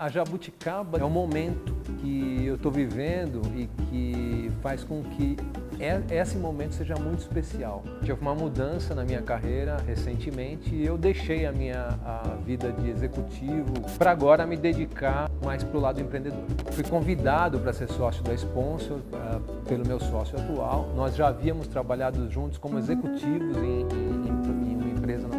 A jabuticaba é um momento que eu estou vivendo e que faz com que esse momento seja muito especial. Tive uma mudança na minha carreira recentemente e eu deixei a minha a vida de executivo para agora me dedicar mais para o lado empreendedor. Fui convidado para ser sócio da Sponsor uh, pelo meu sócio atual. Nós já havíamos trabalhado juntos como executivos em, em,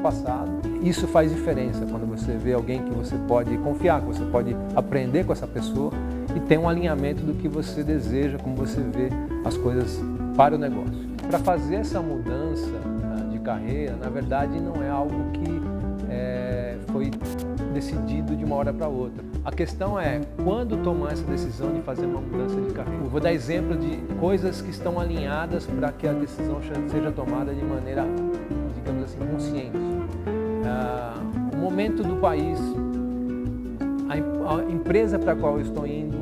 passado. Isso faz diferença quando você vê alguém que você pode confiar, que você pode aprender com essa pessoa e tem um alinhamento do que você deseja, como você vê as coisas para o negócio. Para fazer essa mudança ah, de carreira, na verdade, não é algo que é, foi decidido de uma hora para outra. A questão é quando tomar essa decisão de fazer uma mudança de carreira. Eu vou dar exemplo de coisas que estão alinhadas para que a decisão seja tomada de maneira, digamos assim, consciente. Ah, o momento do país, a, a empresa para a qual eu estou indo,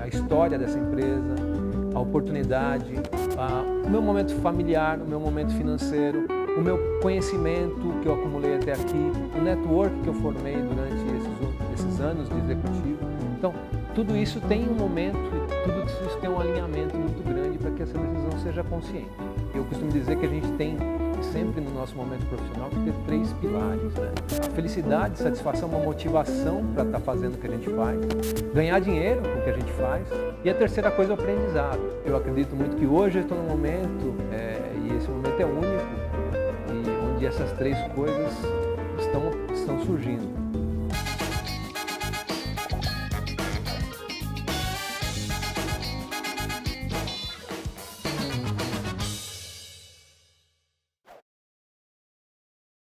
a história dessa empresa, a oportunidade, a, o meu momento familiar, o meu momento financeiro, o meu conhecimento que eu acumulei até aqui, o network que eu formei durante esses, esses anos de executivo. Então, tudo isso tem um momento, tudo isso tem um alinhamento muito grande para que essa decisão seja consciente. Eu costumo dizer que a gente tem sempre no nosso momento profissional que ter três pilares. Né? A felicidade, satisfação, uma motivação para estar tá fazendo o que a gente faz, ganhar dinheiro com o que a gente faz e a terceira coisa é o aprendizado. Eu acredito muito que hoje eu estou num momento, é, e esse momento é único, e onde essas três coisas estão, estão surgindo.